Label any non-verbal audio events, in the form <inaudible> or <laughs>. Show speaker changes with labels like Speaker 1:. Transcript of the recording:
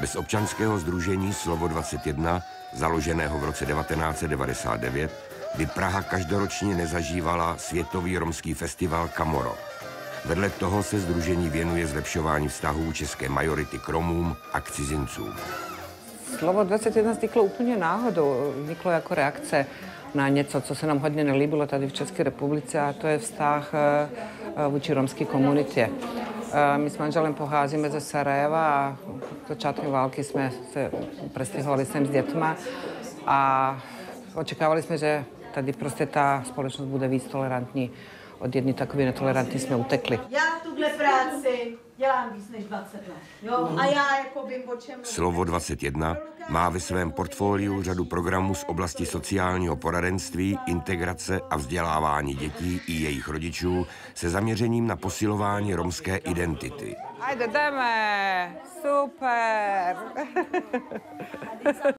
Speaker 1: Bez občanského združení Slovo 21, založeného v roce 1999, by Praha každoročně nezažívala světový romský festival Kamoro. Vedle toho se združení věnuje zlepšování vztahů české majority k Romům a k cizincům.
Speaker 2: Slovo 21 vzniklo úplně náhodou. Vzniklo jako reakce na něco, co se nám hodně nelíbilo tady v České republice a to je vztah eh, vůči romské komunitě. My s manželem pocházíme ze Sarajeva a v začátku války jsme se prestěhovali sem s dětma a očekávali jsme, že tady prostě ta společnost bude víc tolerantní. Od jedné takové netolerantní jsme utekli.
Speaker 3: Já tuhle práci dělám víc než 20 let. Jo? A já jako vím, o čem.
Speaker 1: Slovo 21 má ve svém portfoliu řadu programů z oblasti sociálního poradenství, integrace a vzdělávání dětí i jejich rodičů se zaměřením na posilování romské identity.
Speaker 2: Ajde, jdeme! Super! <laughs>